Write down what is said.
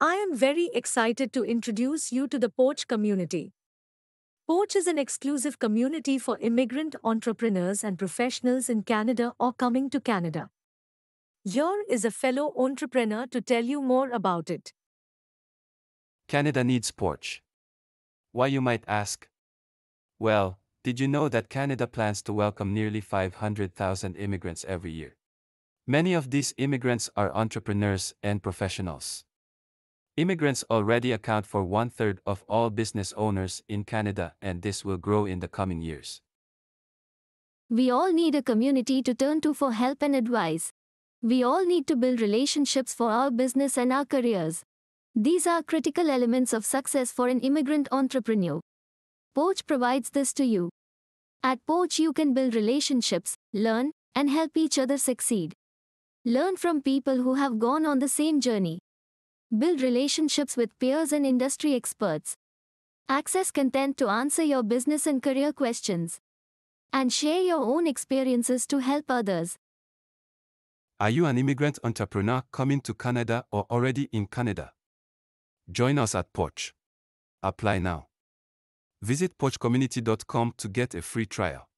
I am very excited to introduce you to the Porch community. Porch is an exclusive community for immigrant entrepreneurs and professionals in Canada or coming to Canada. Here is a fellow entrepreneur to tell you more about it. Canada needs Porch. Why you might ask? Well, did you know that Canada plans to welcome nearly 500,000 immigrants every year? Many of these immigrants are entrepreneurs and professionals. Immigrants already account for one third of all business owners in Canada, and this will grow in the coming years. We all need a community to turn to for help and advice. We all need to build relationships for our business and our careers. These are critical elements of success for an immigrant entrepreneur. Porch provides this to you. At Porch, you can build relationships, learn, and help each other succeed. Learn from people who have gone on the same journey. Build relationships with peers and industry experts. Access content to answer your business and career questions. And share your own experiences to help others. Are you an immigrant entrepreneur coming to Canada or already in Canada? Join us at Porch. Apply now. Visit porchcommunity.com to get a free trial.